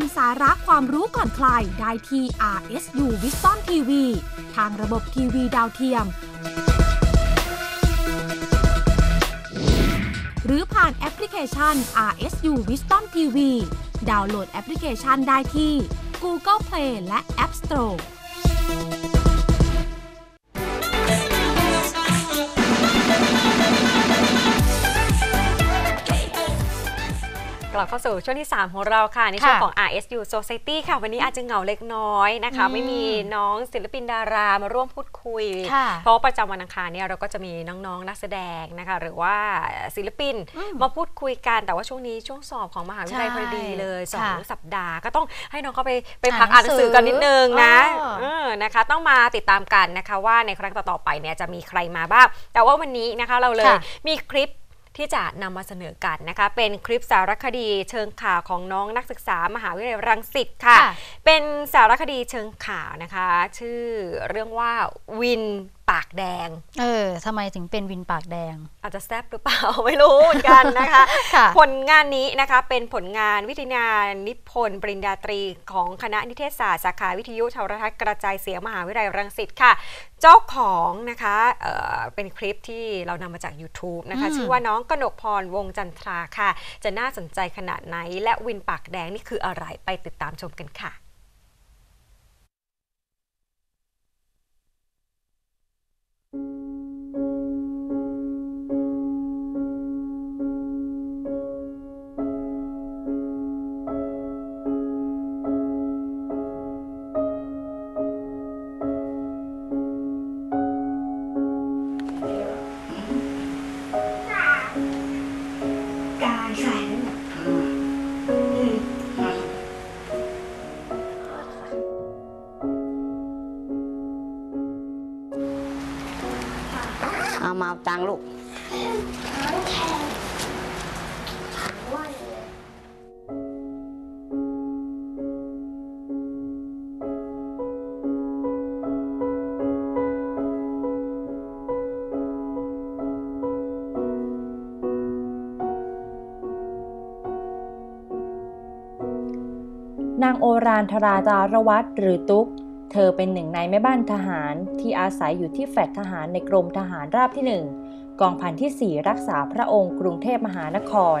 ชมสาระความรู้ก่อนใครได้ที่ RSU Wisdom TV ทางระบบทีวีดาวเทียม หรือผ่านแอปพลิเคชัน RSU Wisdom TV ดาวน์โหลดแอปพลิเคชันได้ที่ Google Play และ App Store กลับเข้าสู่ช่วงที่ 3 ของเราค่ะ ในช่วงของ RSU Society ค่ะ วันนี้อาจจะเหงาเล็กน้อยนะคะอืมไม่มีน้องศิลปินดารามาร่วมพูดคุยค่ะเพราะว่าประจำวันอังคารเนี่ยเราก็จะมีน้องๆ นักแสดงนะคะ หรือว่าศิลปินอืมมาพูดคุยกัน แต่ว่าช่วงนี้ช่วงสอบของมหาวิทยาลัยใช่พอดีเลยสองค่ะสัปดาห์ ก็ต้องให้น้องเขาไปไปอ่านพักอ่านหนังสือกันนิดนึงนะอ๋อเออนะคะ ต้องมาติดตามกันนะคะว่าในครั้งต่อๆไปเนี่ยจะมีใครมาบ้าง แต่ว่าวันนี้นะคะเราเลยค่ะมีคลิป ที่จะนำมาเสนอกันนะคะ เป็นคลิปสารคดีเชิงข่าวของน้องนักศึกษามหาวิทยาลัยรังสิตค่ะค่ะเป็นสารคดีเชิงข่าวนะคะ ชื่อเรื่องว่าวิน ปากแดง เออทำไมถึงเป็นวินปากแดง อาจจะแซบหรือเปล่า ไม่รู้เหมือนกันนะคะค่ะผลงานนี้นะคะเป็นผลงานวิทยานิพนธ์ปริญญาตรีของคณะนิเทศศาสตร์สาขาวิทยุโทรทัศน์กระจายเสียงมหาวิทยาลัยรังสิตค่ะ เจ้าของนะคะเอ่อเป็นคลิปที่เรานำมาจาก YouTube นะคะอืมชื่อว่าน้องกนกพรวงจันทราค่ะ จะน่าสนใจขนาดไหน และวินปากแดงนี่คืออะไรไปติดตามชมกันค่ะางลูกนางโอรานธราจารวัตรหรือตุ๊ก ธอเป็นหนึ่งในแม่บ้านทหารที่อาศัยอยู่ที่แฟลตทหารในกรมทหารราบที่หนึ่งกองพันที่ 4 รักษาพระองค์กรุงเทพมหานคร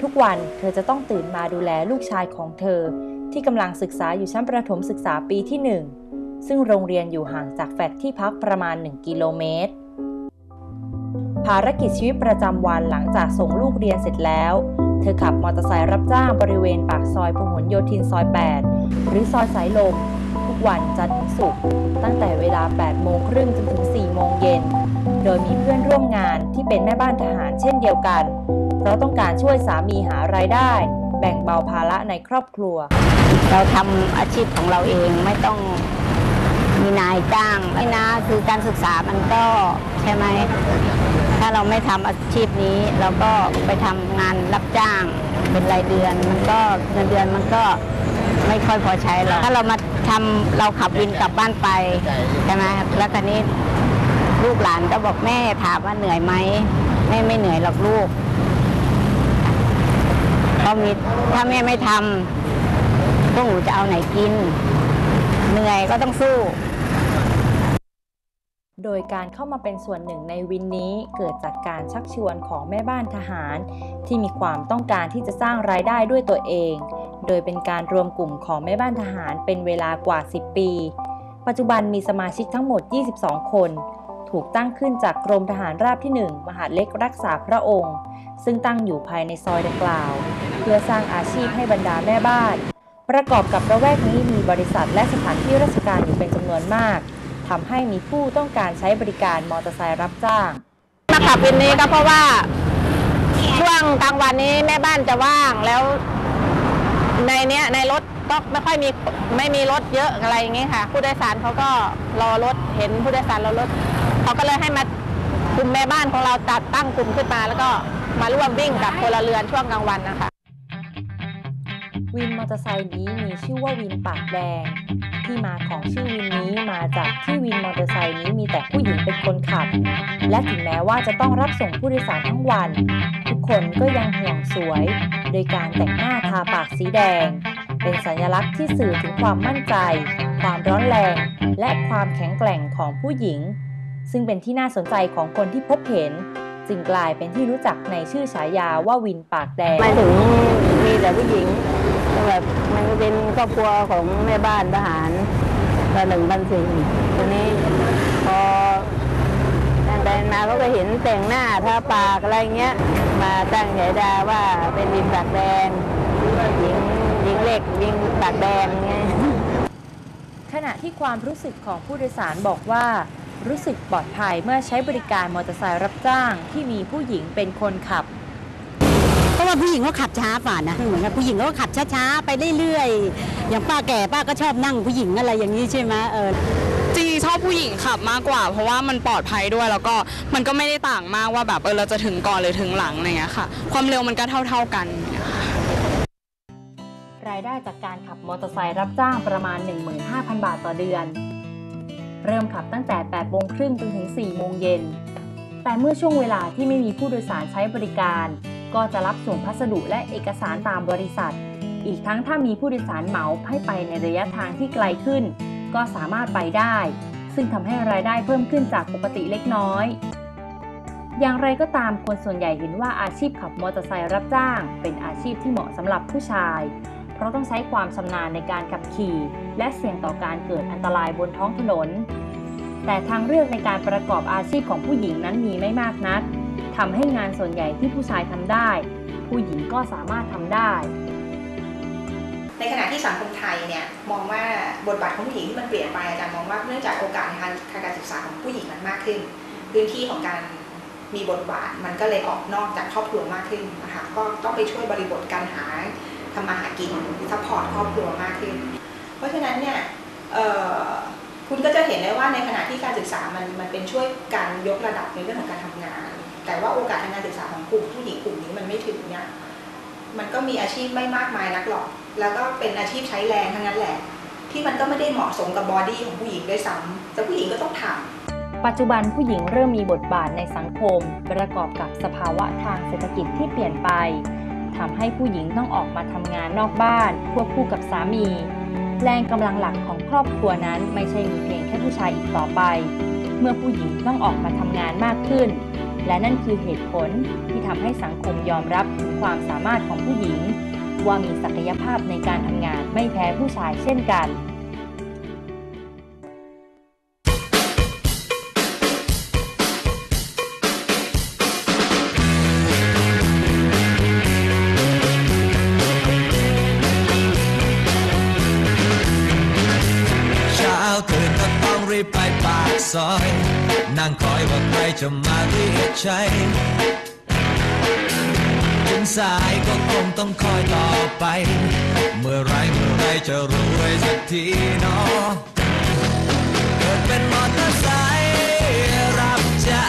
ทุกวันเธอจะต้องตื่นมาดูแลลูกชายของเธอ ที่กำลังศึกษาอยู่ชั้นประถมศึกษาปีที่ 1 ซึ่งโรงเรียนอยู่ห่างจากแฟลตที่พักประมาณ 1 กิโลเมตร ภารกิจชีวิตประจำวันหลังจากส่งลูกเรียนเสร็จแล้วเธอขับมอเตอร์ไซค์รับจ้างบริเวณปากซอยพหลโยธินซอย 8 หรือซอยสายลม วันจันทร์ถึงศุกร์ตั้งแต่เวลา 8 โมงครึ่งจนถึง 4 โมงเย็น โดยมีเพื่อนร่วมงานที่เป็นแม่บ้านทหารเช่นเดียวกัน เพราะต้องการช่วยสามีหารายได้ แบ่งเบาภาระในครอบครัว เราทำอาชีพของเราเองไม่ต้องมีนายจ้างไม่นะคือการศึกษามันก็ใช่ไหมถ้าเราไม่ทำอาชีพนี้ เราก็ไปทำงานรับจ้างเป็นรายเดือน มันก็เงินเดือนมันก็ ไม่ค่อยพอใช้หรอกถ้าเรามาทำเราขับวินกลับบ้านไปใช่ไหมแล้วตอนนี้ลูกหลานก็บอกแม่ถามว่าเหนื่อยไหมแม่ไม่เหนื่อยหรอกลูกก็มีถ้าแม่ไม่ทำพวกหนูจะเอาไหนกิน เหนื่อยก็ต้องสู้ โดยการเข้ามาเป็นส่วนหนึ่งในวินนี้เกิดจากการชักชวนของแม่บ้านทหาร ที่มีความต้องการที่จะสร้างรายได้ด้วยตัวเอง โดยเป็นการรวมกลุ่มของแม่บ้านทหารเป็นเวลากว่า 10 ปี ปัจจุบันมีสมาชิกทั้งหมด 22 คน ถูกตั้งขึ้นจากกรมทหารราบที่ 1 มหาดเล็กรักษาพระองค์ ซึ่งตั้งอยู่ภายในซอยดังกล่าว เพื่อสร้างอาชีพให้บรรดาแม่บ้าน ประกอบกับระแวกนี้มีบริษัทและสถานที่ราชการอยู่เป็นจำนวนมาก ทำให้มีผู้ต้องการใช้บริการมอเตอร์ไซค์รับจ้าง มาขับวินนี้ก็เพราะว่าช่วงกลางวันนี้แม่บ้านจะว่างแล้ว ในเนี้ยในรถก็ไม่ค่อยมีไม่มีรถเยอะอะไรอย่างงี้ค่ะ ผู้โดยสารเขาก็รอรถเห็นผู้โดยสารรอรถเขาก็เลยให้มากลุ่มแม่บ้านของเราจัดตั้งกลุ่มขึ้นมา แล้วก็มาร่วมวิ่งกับพลเรือนช่วงกลางวันนะคะวินมอเตอร์ไซค์นี้มีชื่อว่าวินปากแดง ที่มาของชื่อวินนี้มาจากที่วินมอเตอร์ไซค์นี้มีแต่ผู้หญิงเป็นคนขับ และถึงแม้ว่าจะต้องรับส่งผู้โดยสารทั้งวัน ทุกคนก็ยังห่วงสวย โดยการแต่งหน้าทาปากสีแดง เป็นสัญลักษณ์ที่สื่อถึงความมั่นใจ ความร้อนแรง และความแข็งแกร่งของผู้หญิง ซึ่งเป็นที่น่าสนใจของคนที่พบเห็น จึงกลายเป็นที่รู้จักในชื่อฉายาว่าวินปากแดงหมายถึงมีแต่ผู้หญิง แบบมันก็เป็นครอบครัวของแม่บ้านทหารตอนหนึ่งพันสี่ทีนี้พอแต่งไปมาเขาก็เห็นแต่งหน้าทาปากอะไรเงี้ย มาตั้งฉายาว่าเป็นวินปากแดงหญิงหญิงเล็กหญิงปากแดงเงี้ยขณะที่ความรู้สึกของผู้โดยสารบอกว่า รู้สึกปลอดภัยเมื่อใช้บริการมอเตอร์ไซค์รับจ้างที่มีผู้หญิงเป็นคนขับ ผู้หญิงเขาขับช้าฝ่านะเหมือนกับผู้หญิงเขาก็ขับช้าๆไปเรื่อยๆอย่างป้าแก่ป้าก็ชอบนั่งผู้หญิงอะไรอย่างนี้ใช่ไหมเออจริงๆชอบผู้หญิงขับมากกว่า เพราะว่ามันปลอดภัยด้วยแล้วก็มันก็ไม่ได้ต่างมากว่าแบบเออเราจะถึงก่อนหรือถึงหลังอะไรเงี้ยค่ะ ความเร็วมันก็เท่า ๆกันเนี่ยค่ะรายได้จากการขับมอเตอร์ไซค์รับจ้างประมาณ 15,000 บาทต่อเดือน เริ่มขับตั้งแต่8โมงครึ่งจนถึง4โมงเย็นแต่เมื่อช่วงเวลาที่ไม่มีผู้โดยสารใช้บริการ ก็จะรับส่งพัสดุและเอกสารตามบริษัท อีกทั้งถ้ามีผู้โดยสารเหมาให้ไปในระยะทางที่ไกลขึ้น ก็สามารถไปได้ ซึ่งทำให้รายได้เพิ่มขึ้นจากปกติเล็กน้อย อย่างไรก็ตามคนส่วนใหญ่เห็นว่าอาชีพขับมอเตอร์ไซค์รับจ้าง เป็นอาชีพที่เหมาะสำหรับผู้ชาย เพราะต้องใช้ความชำนาญในการขับขี่ และเสี่ยงต่อการเกิดอันตรายบนท้องถนน แต่ทางเลือกในการประกอบอาชีพของผู้หญิงนั้นมีไม่มากนัก ทำให้งานส่วนใหญ่ที่ผู้ชายทำได้ ผู้หญิงก็สามารถทำได้ ในขณะที่สังคมไทยเนี่ยมองว่าบทบาทของผู้หญิงที่มันเปลี่ยนไปอาจารย์มองว่าเนื่องจากโอกาสทางการศึกษาของผู้หญิงมันมากขึ้น พื้นที่ของการมีบทบาทมันก็เลยออกนอกจากครอบครัวมากขึ้นนะคะก็ต้องไปช่วยบริบทการหาทำมาหากิน support ครอบครัวมากขึ้น เพราะฉะนั้นเนี่ยคุณก็จะเห็นได้ว่าในขณะที่การศึกษามันมันเป็นช่วยการยกระดับในเรื่องของการทำงาน แต่ว่าโอกาสทางการศึกษาของกลุ่มผู้หญิงกลุ่มนี้มันไม่ถึงเนี่ยมันก็มีอาชีพไม่มากมายนักหรอก แล้วก็เป็นอาชีพใช้แรงทั้งนั้นแหละ ที่มันก็ไม่ได้เหมาะสมกับ body ของผู้หญิงด้วยซ้ำแต่ผู้หญิงก็ต้องทำปัจจุบันผู้หญิงเริ่มมีบทบาทในสังคม ประกอบกับสภาวะทางเศรษฐกิจที่เปลี่ยนไปทำให้ผู้หญิงต้องออกมาทำงานนอกบ้านควบคู่กับสามี แรงกำลังหลักของครอบครัวนั้นไม่ใช่มีเพียงแค่ผู้ชายอีกต่อไป เมื่อผู้หญิงต้องออกมาทำงานมากขึ้น และนั่นคือเหตุผลที่ทำให้สังคมยอมรับถึงความสามารถของผู้หญิง ว่ามีศักยภาพในการทำงานไม่แพ้ผู้ชายเช่นกันเช้าตื่นก็ต้องรีบไปปากซอย นั่งคอยว่าใครจะมาเรียใจถึงสายก็คงต้องคอยต่อไป เมื่อไรเมื่อไรจะรวยสักทีเนาะเกิดเป็นมอเตอร์ไซค์รับจ้า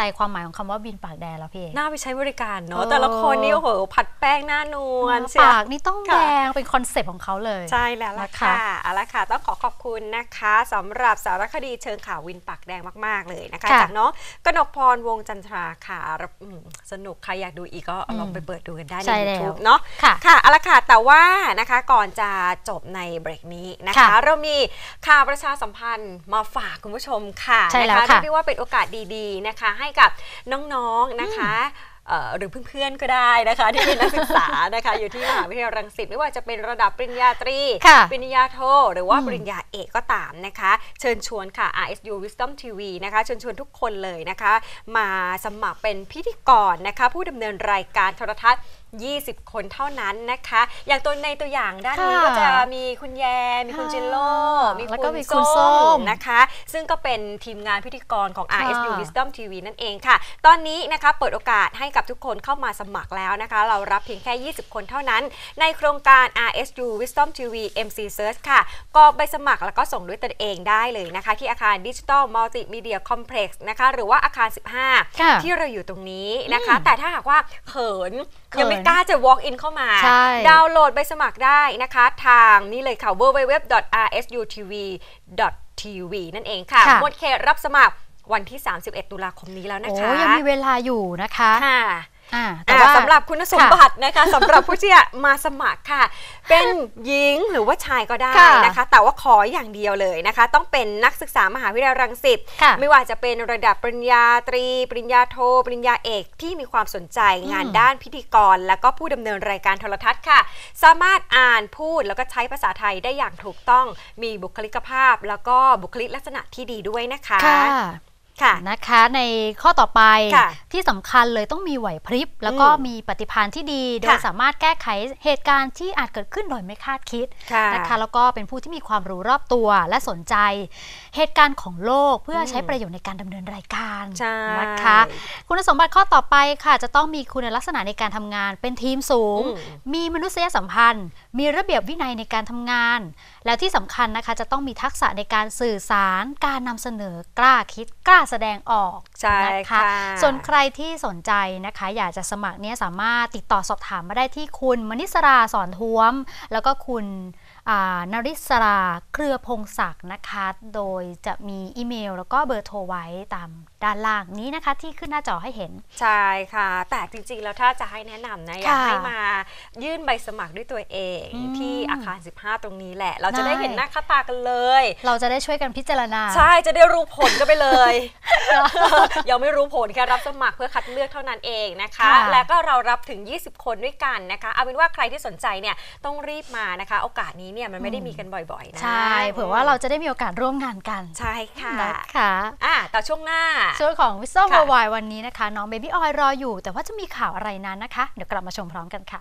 ใจความหมายของคำว่าวินปากแดงแล้วพี่น่าไปใช้บริการเนาะเออ แต่ละคนนี่โอ้โหผัดแป้งหน้านวลเชียวปากนี่ต้องค่ะ แดงเป็น concept ของเขาเลย ใช่แล้วล่ะนะคะค่ะเอาละค่ะ ต้องขอขอบคุณนะคะสำหรับสารคดีเชิงข่าววินปากแดงมาก ๆ เลยนะคะ ค่ะ จากน้องกนกพรวงจันทราค่ะรับอืมสนุกใครอยากดูอีกก็อืมลองไปเปิดดูกันได้ใน ใช่แล้ว YouTube เนาะ ค่ะ ค่ะเอาละค่ะ แต่ว่านะคะ ก่อนจะจบในเบรกนี้นะคะ ค่ะเรามีข่าวประชาสัมพันธ์มาฝากคุณผู้ชมค่ะใช่แล้วนะคะค่ะ เรียกได้ว่าเป็นโอกาสดีๆนะคะ ให้กับน้องๆนะคะเอ่อหรือเพื่อนๆก็ได้นะคะ ที่เป็นนักศึกษานะคะ อยู่ที่มหาวิทยาลัยรังสิตไม่ว่าจะเป็นระดับปริญญาตรีค่ะปริญญาโท หรือว่าอืมปริญญาเอกก็ตามนะคะ เชิญชวนค่ะ RSU Wisdom TV นะคะ เชิญชวนทุกคนเลยนะคะ มาสมัครเป็นพิธีกรนะคะ ผู้ดำเนินรายการโทรทัศน์ 20 คนเท่านั้นนะคะ อย่างตัวในตัวอย่างด้านนี้ค่ะก็จะมีคุณแยมมีคุณค่ะจินโลมีแล้วก็มีคุคุณณส้ส้มมนะคะ ซึ่งก็เป็นทีมงานพิธีกรของ ค่ะ RSU Wisdom TV นั่นเองค่ะ ตอนนี้นะคะเปิดโอกาสให้กับทุกคนเข้ามาสมัครแล้วนะคะ เรารับเพียงแค่ 20 คนเท่านั้น ในโครงการ RSU Wisdom TV MC Search ค่ะกรอกใบสมัครแล้วก็ส่งด้วยตนเองได้เลยนะคะ ที่อาคารดิจิ t a ลมัลติมีเดียคอมเพล็กซ์นะคะ หรือว่าอาคารค่ะ15ที่เราอยู่ตรงนี้นะคะ แต่ถ้าหากว่าเขินเขินยังไม่กล้าจะ walk in เข้ามาใช่ดาวน์โหลดใบสมัครได้นะคะ ทางนี่เลยค่ะ www.rsutv.tv นั่นเองค่ะค่ะหมดเขตรับสมัครวันที่ 31 ตุลาคมนี้แล้วนะโอ้คะยังมีเวลาอยู่นะคะค่ะ อ่าแต่อ่าว่า สำหรับคุณสมบัตินะคะสำหรับผู้ที่จะมาสมัครค่ะ เป็นหญิงหรือว่าชายก็ได้ค่ะนะคะ แต่ว่าขออย่างเดียวเลยนะคะ ต้องเป็นนักศึกษามหาวิทยาลัยรังสิตค่ะไม่ว่าจะเป็นระดับปริญญาตรี ปริญญาโทปริญญาเอกที่มีความสนใจงานด้านพิธีกร แล้วก็ผู้ดำเนินรายการโทรทัศน์ค่ะ สามารถอ่านพูดแล้วก็ใช้ภาษาไทยได้อย่างถูกต้องมีบุคลิกภาพ แล้วก็บุคลิกลักษณะที่ดีด้วยนะคะ ค่ะค่ะ นะคะในข้อต่อไปค่ะที่สำคัญเลยต้องมีไหวพริบ แล้วก็อืมมีปฏิภาณที่ดี โดยค่ะสามารถแก้ไขเหตุการณ์ที่อาจเกิดขึ้นโดยไม่คาดคิดค่ะนะคะแล้วก็เป็นผู้ที่มีความรู้รอบตัวและสนใจ เหตุการณ์ของโลกเพื่อใช้ประโยชน์ในการดำเนินรายการใช่นะคะคุณสมบัติข้อต่อไปค่ะ จะต้องมีคุณลักษณะในการทำงาน เป็นทีมสูงอืมมีมนุษยสัมพันธ์ มีระเบียบวินัยในการทำงาน แล้วที่สำคัญนะคะจะต้องมีทักษะในการสื่อสาร การนำเสนอกล้าคิดกล้าแสดงออกใช่นะคะค่ะส่วนใครที่สนใจนะคะ อยากจะสมัครเนี่ยสามารถติดต่อสอบถามมาได้ที่คุณมณิสราสอนท้วม แล้วก็คุณอ่า นริศราเครือพงศักดิ์นะคะ โดยจะมีอีเมลแล้วก็เบอร์โทรไว้ตามด้านล่างนี้นะคะ ที่ขึ้นหน้าจอให้เห็น ใช่ค่ะ แต่จริงๆ แล้วถ้าจะให้แนะนำนะ อยากค่ะให้มายื่นใบสมัครด้วยตัวเองอืมที่อาคาร 15 ตรงนี้แหละ เราจะได้ได้เห็นหน้าค่าตากันเลย เราจะได้ช่วยกันพิจารณา ใช่จะได้รู้ผลกันไปเลยยังไม่รู้ผลแค่รับสมัครเพื่อคัดเลือกเท่านั้นเองนะคะค่ะและก็เรารับถึง 20 คนด้วยกันนะคะเอาเป็นว่าใครที่สนใจเนี่ยต้องรีบมานะคะ โอกาสนี้เนี่ยมันไม่ได้มีกันบ่อยๆนะใช่เผื่อว่าเราจะได้มีโอกาสร่วมงานกันใช่ค่ะนะคะอะแต่ช่วงหน้าส่วนของวิสโซค่ะวายวันนี้นะคะ น้องเบบี้ออยรออยู่ แต่ว่าจะมีข่าวอะไรนั้นนะคะ เดี๋ยวกลับมาชมพร้อมกันค่ะ